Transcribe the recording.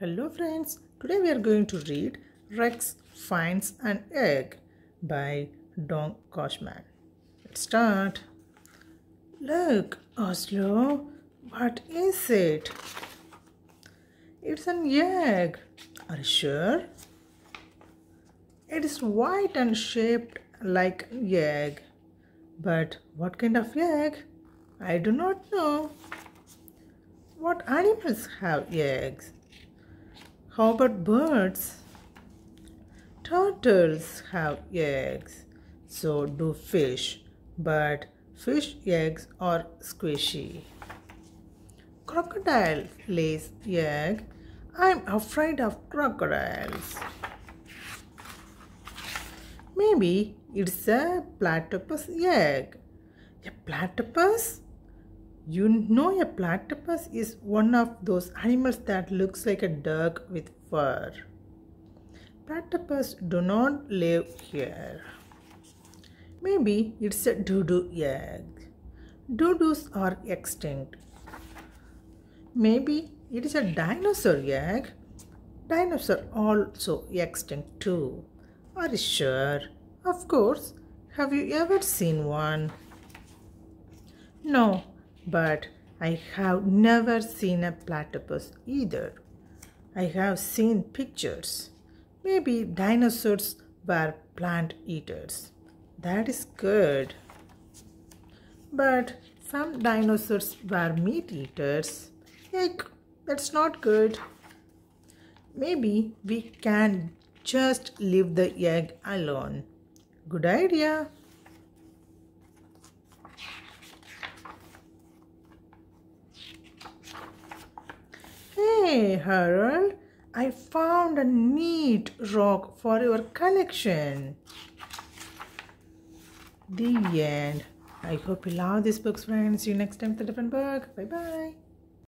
Hello friends, today we are going to read Rex Finds an Egg by Doug Cushman. Let's start. Look, Oslo, what is it? It's an egg. Are you sure? It is white and shaped like an egg. But what kind of egg? I do not know. What animals have eggs? How about birds? Turtles have eggs. So do fish. But fish eggs are squishy. Crocodile lays egg. I'm afraid of crocodiles. Maybe it's a platypus egg. A platypus? You know a platypus is one of those animals that looks like a duck with fur. Platypus do not live here. Maybe it's a dodo egg. Dodos are extinct. Maybe it is a dinosaur egg. Dinosaur also extinct too. Are you sure? Of course. Have you ever seen one? No, but I have never seen a platypus either. I have seen pictures. Maybe dinosaurs were plant eaters. That is good. But some dinosaurs were meat eaters. Egg, that's not good. Maybe we can just leave the egg alone. Good idea. Hey Harold, I found a neat rock for your collection. The end. I hope you love this book, friends. See you next time with a different book. Bye bye.